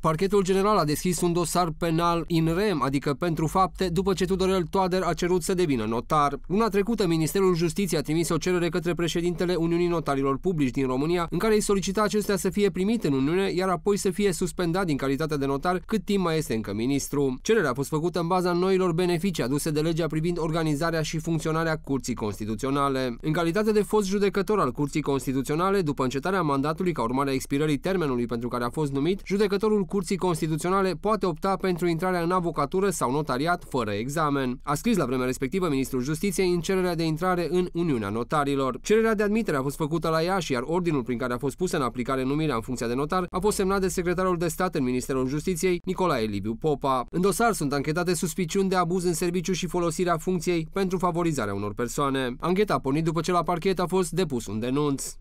Parchetul general a deschis un dosar penal in rem, adică pentru fapte, după ce Tudorel Toader a cerut să devină notar. Luna trecută, Ministerul Justiției a trimis o cerere către președintele Uniunii Notarilor Publici din România, în care îi solicita acestea să fie primite în Uniune, iar apoi să fie suspendat din calitate de notar cât timp mai este încă ministru. Cererea a fost făcută în baza noilor beneficii aduse de legea privind organizarea și funcționarea Curții Constituționale. În calitate de fost judecător al Curții Constituționale, după încetarea mandatului ca urmare a expirării termenului pentru care a fost numit, judecătorul Curții Constituționale poate opta pentru intrarea în avocatură sau notariat fără examen. A scris la vremea respectivă ministrul Justiției în cererea de intrare în Uniunea Notarilor. Cererea de admitere a fost făcută la Iași, iar ordinul prin care a fost pusă în aplicare numirea în funcția de notar a fost semnat de secretarul de stat în Ministerul Justiției, Nicolae Liviu Popa. În dosar sunt anchetate suspiciuni de abuz în serviciu și folosirea funcției pentru favorizarea unor persoane. Ancheta a pornit după ce la parchet a fost depus un denunț.